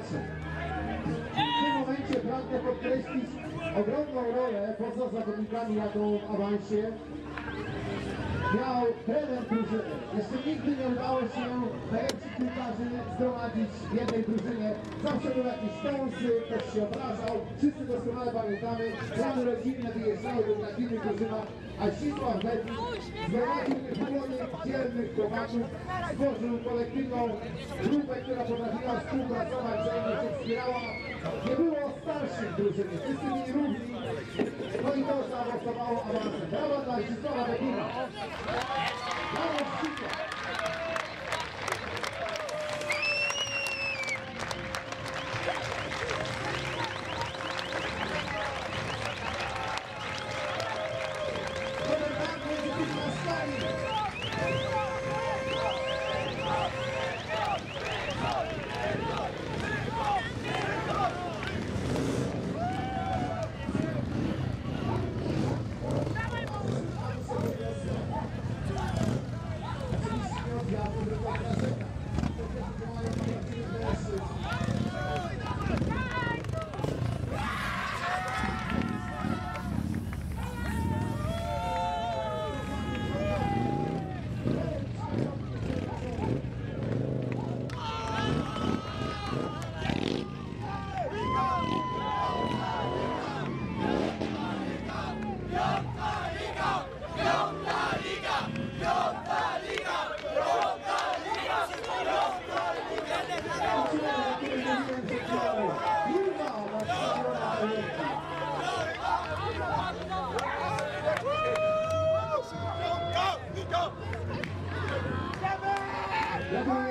W tym momencie pragnę podkreślić ogromną rolę poza zawodnikami jaką w awansie miał trener. Jeszcze nigdy nie udało się najlepszych piłkarzy zgromadzić w jednej drużynie. Zawsze był jakiś stąsy, ktoś się obrażał. Wszyscy doskonale pamiętamy. Plany rodzinne wyjeżdżały do innych drużynach, a Ścisław Bednik zgromadził milionych dzielnych chłopaków, stworzył kolektywną grupę, która potrafiła współpracować, wzajemnie się wspierała. Nie było starszych drużyn, wszyscy byli równi. No i to zaowocowało awansem. Brawa dla Zdzisława Bednika. Yeah.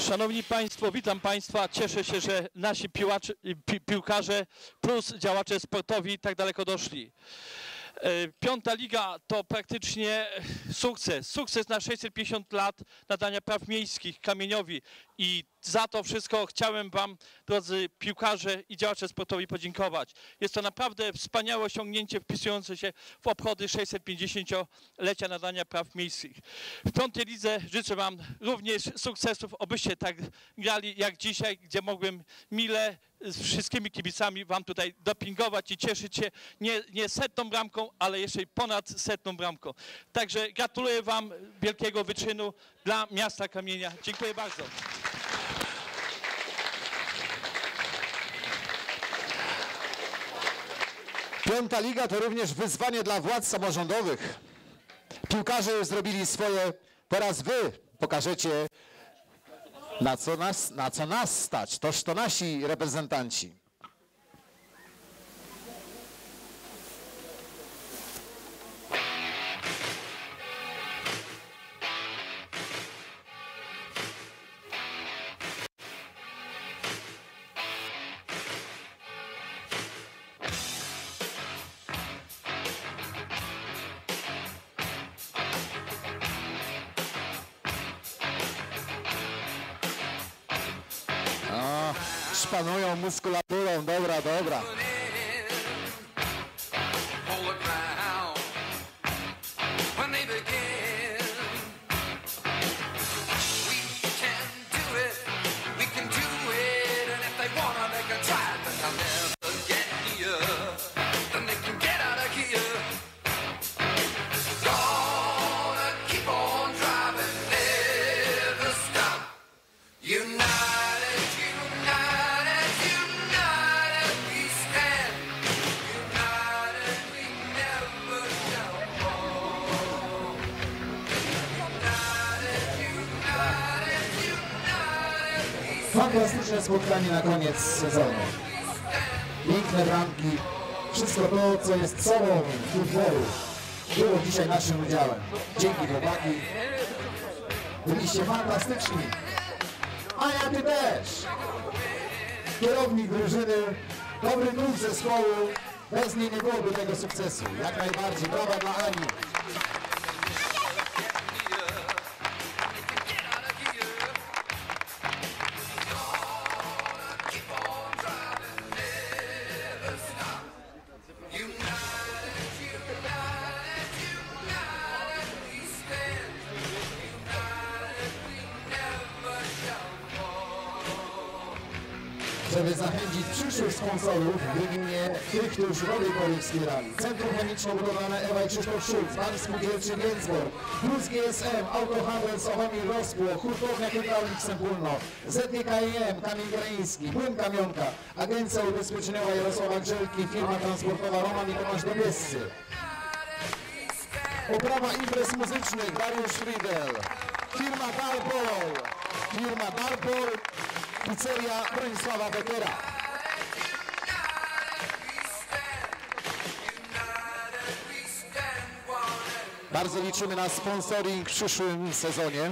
Szanowni Państwo, witam Państwa. Cieszę się, że nasi pi, piłkarze plus działacze sportowi tak daleko doszli. E, Piąta liga to praktycznie sukces. Sukces na 650 lat nadania praw miejskich Kamieniowi i za to wszystko chciałem Wam, drodzy piłkarze i działacze sportowi, podziękować. Jest to naprawdę wspaniałe osiągnięcie wpisujące się w obchody 650-lecia nadania praw miejskich. W piątej lidze życzę Wam również sukcesów, obyście tak grali jak dzisiaj, gdzie mogłem mile z wszystkimi kibicami Wam tutaj dopingować i cieszyć się nie, nie setną bramką, ale jeszcze ponad setną bramką. Także gratuluję Wam wielkiego wyczynu dla miasta Kamienia. Dziękuję bardzo. Piąta liga to również wyzwanie dla władz samorządowych. Piłkarze już zrobili swoje, teraz wy pokażecie na co nas, na co nas stać. Toż to nasi reprezentanci. Szpanują muskulaturą, dobra, dobra. Hold Spotkanie na koniec sezonu. Piękne bramki. Wszystko to, co jest sobą futbolu, było dzisiaj naszym udziałem. Dzięki chłopaki. Byliście fantastyczni. Ania, ty też. Kierownik drużyny, dobry duch zespołu. Bez niej nie byłoby tego sukcesu. Jak najbardziej. Brawa dla Ani. Żeby zachęcić przyszłych sponsorów wymienię tych, którzy do tej pory wspierali. Centrum Chemiczne Budowlane Ewa i Krzysztof Szulc, Bank Spółdzielczy Więcborg, Plus GSM, Autohandel Sochomir Rospło, Hurtownia Hydraulik Sempólno, ZGKIM, Kamień Grański, Płyn Kamionka, Agencja Ubezpieczeniowa Jarosława Grzelki, firma transportowa Roman i Tomasz Dobiescy. Oprawa imprez muzycznych Dariusz Friedel, firma Dalpol, firma Dalpol, pizzeria Bronisława Bekera. Bardzo liczymy na sponsoring w przyszłym sezonie.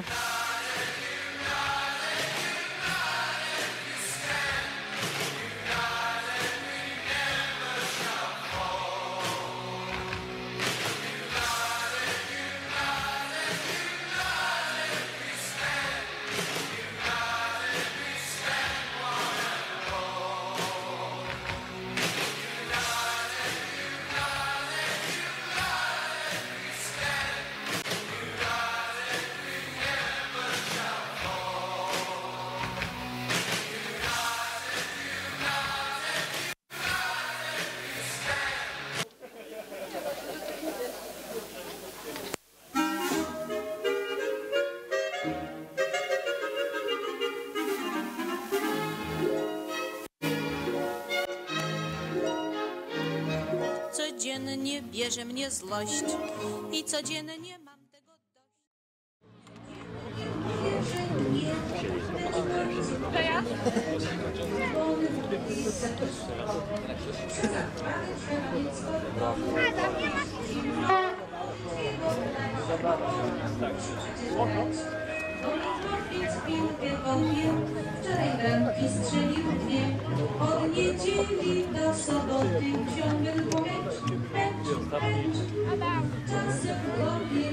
Codziennie bierze mnie złość i codziennie mam tego dość. Piłkę pobił, wczoraj bramki strzelił dwie. Od niedzieli do soboty ciągle mecz, mecz, mecz. Czasem w głowie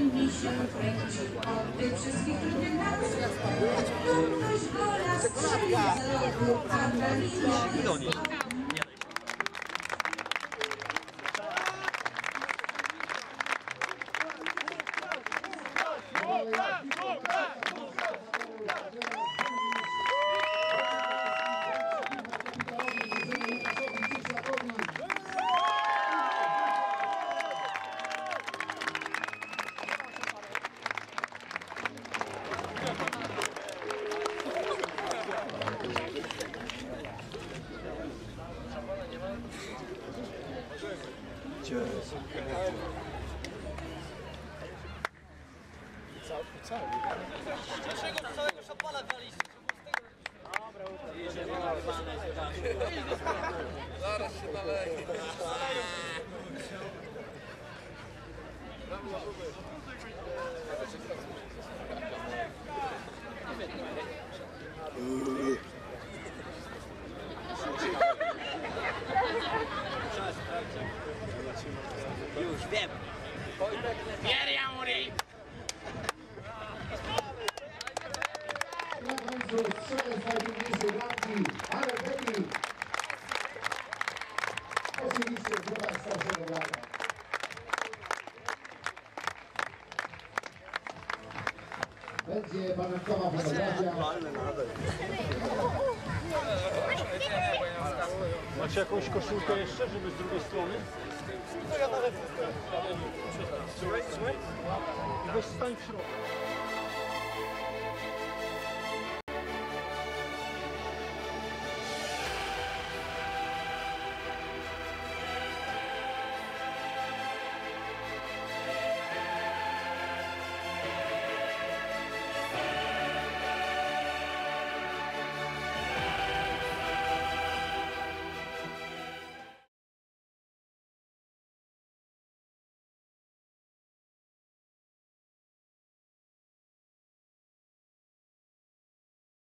mi się kręci od tych wszystkich trudnych nas. Ktoś gola strzeli z rogu, a na linie jest Na końcu strzelec najpiękniejszej bramki, ale Beki. Oczywiście chłopak starszego brata. Będzie pamiątkowa fotografia. Macie jakąś koszulkę jeszcze, żeby z drugiej strony? No ja nawet... Słuchaj, słuchaj. Weź stań w środku.